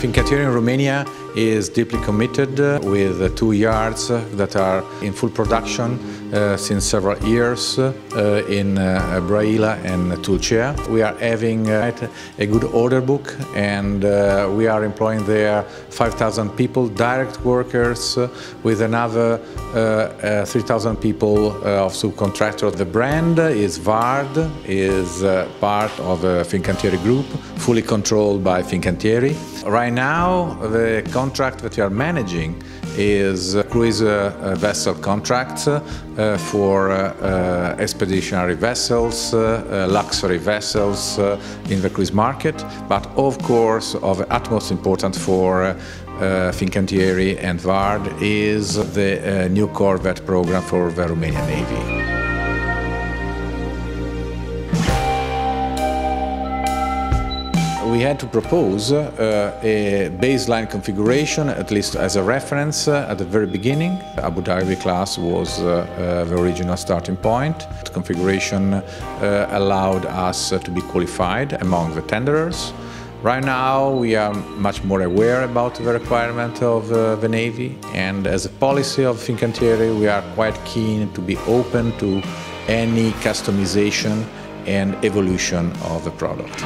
Fincantieri in Romania is deeply committed uh, with two yards that are in full production uh, since several years uh, in uh, Braila and Tulcea. We are having uh, a good order book and uh, we are employing there 5,000 people, direct workers, with another uh, 3,000 people of subcontractors. The brand is Vard, is part of the Fincantieri group, fully controlled by Fincantieri. Right now, the contract that we are managing is cruise uh, vessel contracts uh, for uh, expeditionary vessels, luxury vessels in the cruise market, but of course of utmost importance for uh, Fincantieri and Vard is the uh, new Corvette program for the Romanian Navy. We had to propose uh, a baseline configuration, at least as a reference uh, at the very beginning. Abu Dhabi class was uh, uh the original starting point. The configuration uh, allowed us uh, to be qualified among the tenderers. Right now, we are much more aware about the requirement of the Navy, and as a policy of Fincantieri, we are quite keen to be open to any customization and evolution of the product.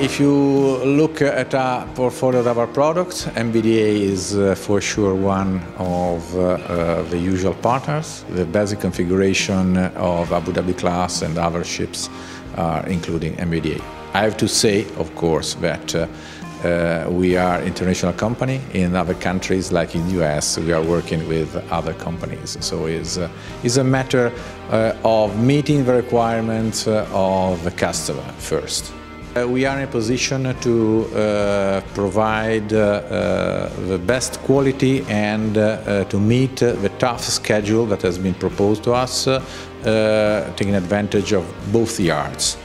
If you look at a portfolio of our products, MBDA is uh, for sure one of uh, uh, the usual partners. The basic configuration of Abu Dhabi class and other ships are including MBDA. I have to say, of course, that uh, uh, we are international company. In other countries, like in the US, we are working with other companies. So it's, uh, it's a matter uh, of meeting the requirements of the customer first. Uh, we are in a position to uh, provide uh, uh the best quality and uh, uh, to meet the tough schedule that has been proposed to us, taking advantage of both yards.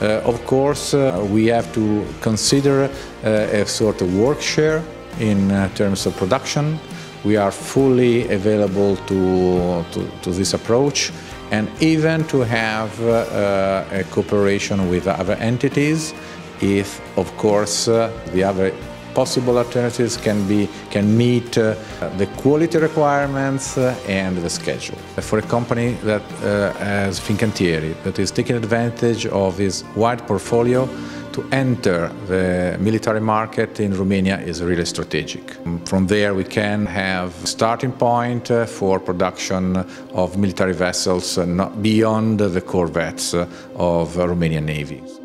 of course, we have to consider a sort of work share in terms of production. We are fully available to, to, to this approach and even to have uh, a cooperation with other entities if, of course, uh, the other possible alternatives can be can meet uh, the quality requirements uh, and the schedule. For a company that uh, has Fincantieri that is taking advantage of its wide portfolio to enter the military market in Romania is really strategic. From there we can have starting point uh, for production of military vessels uh, not beyond the corvettes uh, of Romanian navies.